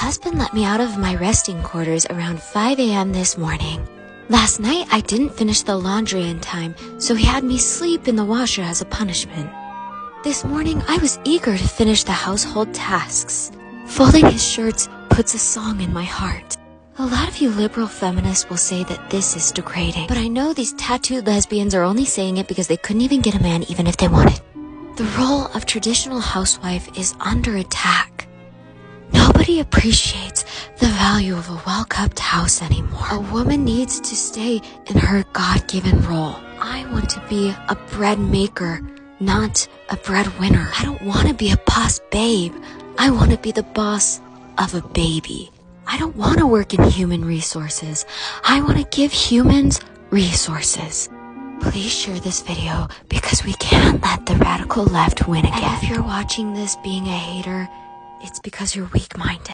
husband let me out of my resting quarters around 5 a.m. this morning. Last night, I didn't finish the laundry in time, so he had me sleep in the washer as a punishment. This morning, I was eager to finish the household tasks. Folding his shirts puts a song in my heart. A lot of you liberal feminists will say that this is degrading, but I know these tattooed lesbians are only saying it because they couldn't even get a man even if they wanted. The role of traditional housewife is under attack. Nobody appreciates the value of a well kept house anymore. A woman needs to stay in her God given role. I want to be a bread maker, not a breadwinner. I don't want to be a boss babe. I want to be the boss of a baby. I don't want to work in human resources. I want to give humans resources. Please share this video because we can't let the radical left win again. And if you're watching this being a hater, it's because you're weak minded.